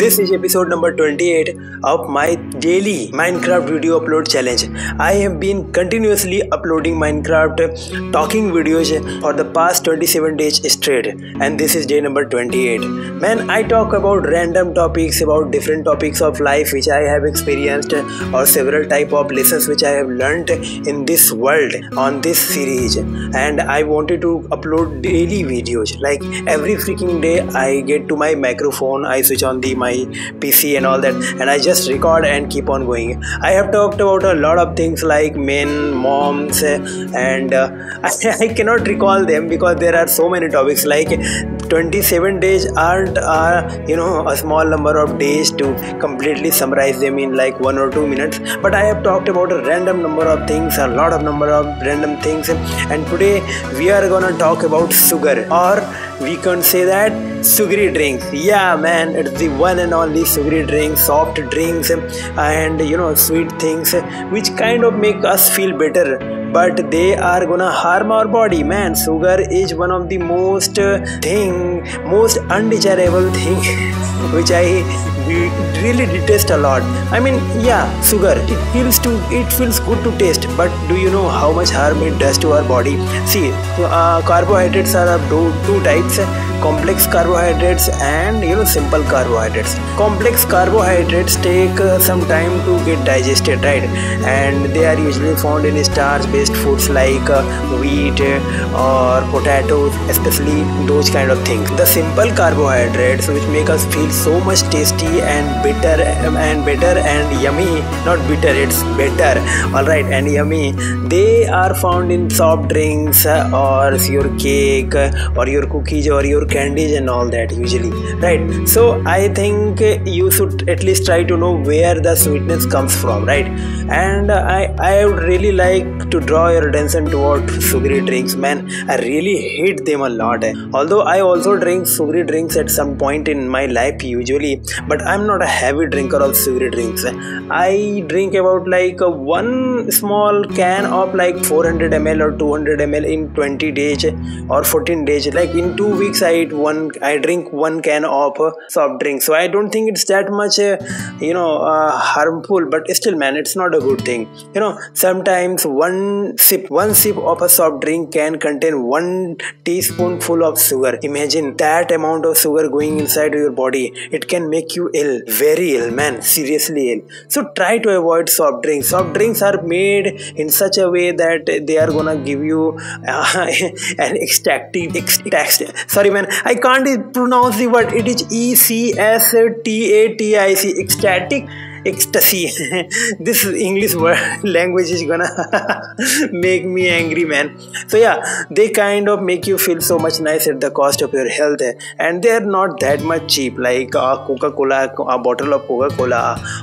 This is episode number 28 of my daily Minecraft video upload challenge. I have been continuously uploading Minecraft talking videos for the past 27 days straight, and this is day number 28. Man, I talk about random topics, about different topics of life which I have experienced, or several type of lessons which I have learned in this world on this series. And I wanted to upload daily videos. Like every freaking day, I get to my microphone, I switch on the my PC and all that, and I just record and keep on going. I have talked about a lot of things like men, moms, and uh, I, I cannot recall them because there are so many topics. Like 27 days aren't you know a small number of days to completely summarize them in like one or two minutes. But i have talked about a random number of things a lot of number of random things and today we are gonna talk about sugar. Or we can say that sugary drinks yeah man it's the one and only sugary drinks soft drinks and you know sweet things which kind of make us feel better but they are gonna harm our body. Man sugar is one of the most thing most undesirable thing which i really detest a lot. I mean yeah sugar it feels to it feels good to taste but do you know how much harm it does to our body? See uh, carbohydrates are of two, two types complex carbohydrates and you know simple carbohydrates. Complex carbohydrates take uh, some time to get digested right? And they are usually found in starch based foods like uh, wheat or potatoes especially those kind of things. The simple carbohydrates which make us feel so much tasty and bitter and better and yummy. Not bitter it's better. All right and yummy. They are found in soft drinks or your cake or your cookies or your candies and all that usually. Right so i think you should at least try to know where the sweetness comes from right? And i i would really like to draw your attention toward sugary drinks man. I really hate them a lot. Although i also drink sugary drinks at some point in my life usually but i'm not a heavy drinker of sugary drinks. I drink about like one small can of like 400 ml or 200 ml in 20 days or 14 days. Like in two weeks i eat one i drink one can of soft drink so i don't think it's that much you know uh, harmful but still man it's not a good thing. You know sometimes one sip one sip of a soft drink can contain one teaspoonful of sugar. Imagine that amount of sugar going inside your body. It can make you ill very ill man. Seriously ill. So try to avoid soft drinks. Soft drinks are made in such a way that they are gonna give you uh, an extractive extract sorry man. I can't pronounce the word. It is E C S T A T I C. Ecstatic ecstasy. This english word language is gonna make me angry man. So yeah they kind of make you feel so much nice at the cost of your health. And they're not that much cheap. Like a coca-cola a bottle of coca-cola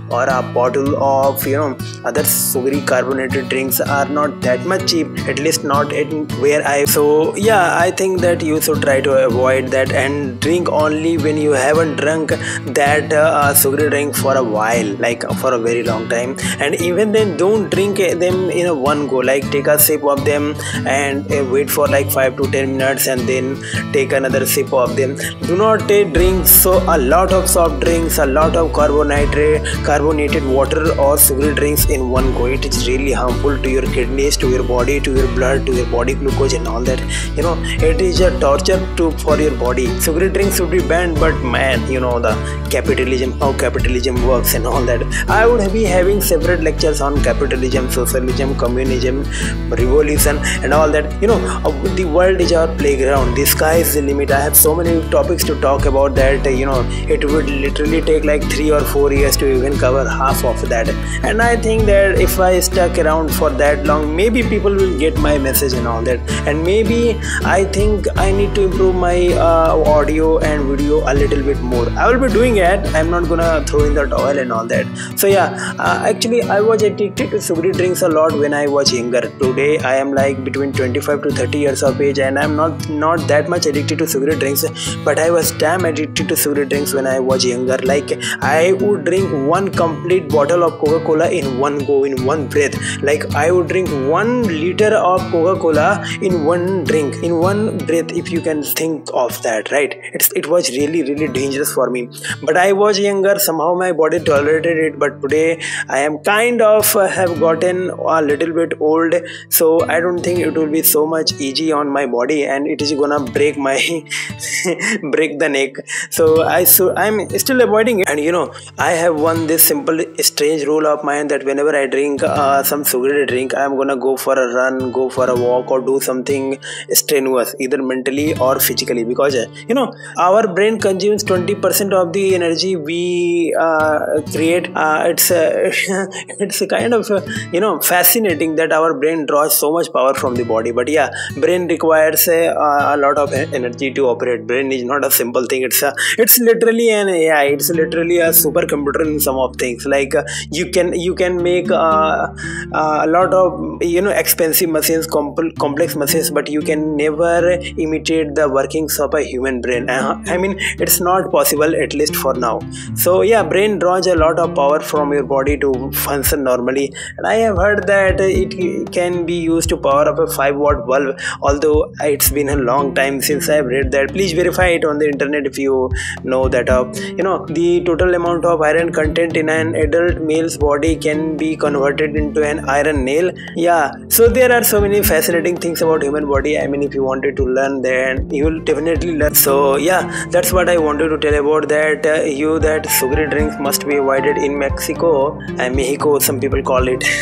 or a bottle of you know other sugary carbonated drinks are not that much cheap. At least not at where i so yeah i think that you should try to avoid that and drink only when you haven't drunk that uh, sugary drink for a while. Like like for a very long time. And even then don't drink them in a one go. Like take a sip of them and uh, wait for like 5 to 10 minutes and then take another sip of them. Do not take drinks so a lot of soft drinks a lot of carbohydrate carbonated water or sugary drinks in one go. It is really harmful to your kidneys to your body to your blood to your body glucose and all that. You know it is a torture to for your body. Sugary drinks should be banned but man you know the capitalism how capitalism works and all that I would be having separate lectures on capitalism, socialism, communism, revolution, and all that. You know, uh, the world is our playground. The sky is the limit. I have so many topics to talk about that. You know, it would literally take like three or four years to even cover half of that. And I think that if I stuck around for that long, maybe people will get my message and all that. And maybe I think I need to improve my uh, audio and video a little bit more. I will be doing it. I'm not gonna throw in the towel and all that so yeah uh, actually i was addicted to sugary drinks a lot when i was younger. Today i am like between 25 to 30 years of age and i'm not not that much addicted to sugary drinks but i was damn addicted to sugary drinks when i was younger. Like i would drink one complete bottle of coca-cola in one go in one breath. Like i would drink one liter of coca-cola in one drink in one breath if you can think of that right? It's, it was really really dangerous for me. But i was younger somehow my body tolerated it but today i am kind of uh, have gotten a little bit old. So i don't think it will be so much easy on my body and it is gonna break my break the neck. So i so i'm still avoiding it. And you know i have one this simple strange rule of mine that whenever i drink uh, some sugary drink i'm gonna go for a run go for a walk or do something strenuous either mentally or physically. Because uh, you know our brain consumes 20% of the energy we uh, create uh, it's uh, it's kind of uh, you know fascinating that our brain draws so much power from the body. But yeah brain requires a lot of energy to operate. Brain is not a simple thing. It's a it's literally an ai it's literally a supercomputer in some of things. Like uh, you can you can make uh, uh, a lot of you know expensive machines compl- complex machines but you can never imitate the workings of a human brain. I mean it's not possible at least for now. So yeah brain draws a lot of power from your body to function normally. And i have heard that it can be used to power up a 5 watt bulb although it's been a long time since i've read that. Please verify it on the internet if you know that uh, you know the total amount of iron content in an adult male's body can be converted into an iron nail. Yeah so there are so many fascinating things about human body. I mean if you wanted to learn then you will definitely learn. So yeah that's what i wanted to tell about that uh, you that sugary drinks must be avoided in mexico and mexico some people call it.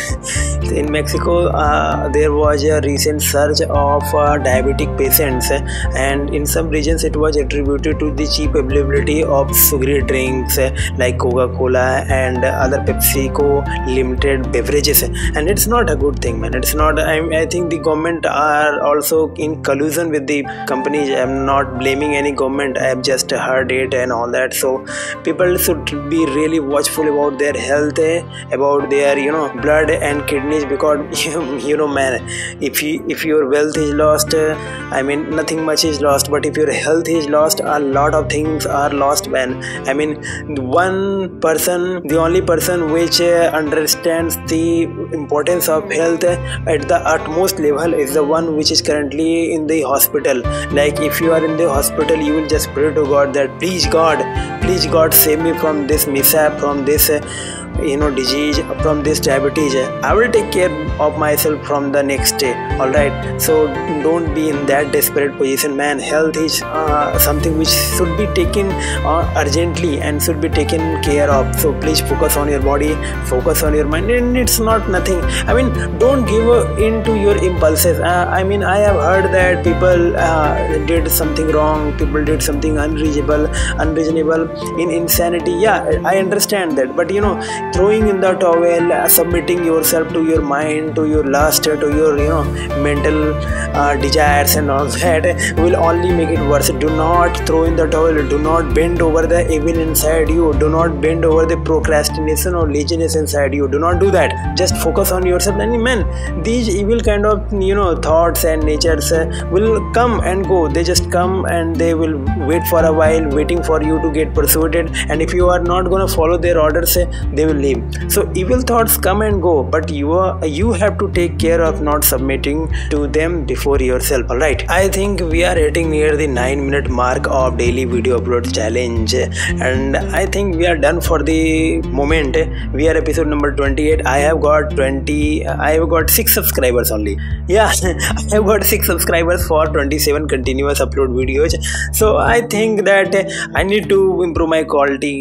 In mexico uh, there was a recent surge of uh, diabetic patients and in some regions it was attributed to the cheap availability of sugary drinks like coca-cola and other pepsico limited beverages. And it's not a good thing man. It's not I, I think the government are also in collusion with the companies i'm not blaming any government. I have just heard it and all that. So people should be really watchful about their health eh, about their you know blood and kidneys because you know man if you if your wealth is lost eh, i mean nothing much is lost but if your health is lost a lot of things are lost when i mean one person the only person which uh, understands the importance of health at the utmost level is the one which is currently in the hospital. Like if you are in the hospital you will just pray to god that please god please god save me from this mishap from this uh, you know disease from this diabetes i will take care of myself from the next day. All right. So don't be in that desperate position man. Health is uh, something which should be taken uh, urgently and should be taken care of. So please focus on your body focus on your mind and it's not nothing. I mean don't give in to your impulses. Uh, i mean i have heard that people uh, did something wrong people did something unreasonable unreasonable in insanity. Yeah i understand that but you know throwing in the towel uh, submitting yourself to your mind to your lust to your you know mental uh, desires and all that will only make it worse. Do not throw in the towel. Do not bend over the evil inside you. Do not bend over the procrastination or laziness inside you. Do not do that. Just focus on yourself. And man these evil kind of you know thoughts and natures uh, will come and go. They just come and they will wait for a while waiting for you to get persuaded. And if you are not to follow their orders uh, they will leave. So evil thoughts come and go but you are you have to take care of not submitting to them before yourself all right i think we are hitting near the 9 minute mark of daily video upload challenge and i think we are done for the moment. We are episode number 28 i have got 20 i have got 6 subscribers only. Yeah i have got 6 subscribers for 27 continuous upload videos. So i think that i need to improve my quality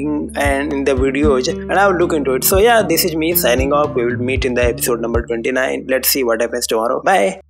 and in the videos and i will look into it. So yeah this is me signing off. We will meet in the episode number 29 let's see what happens tomorrow. Bye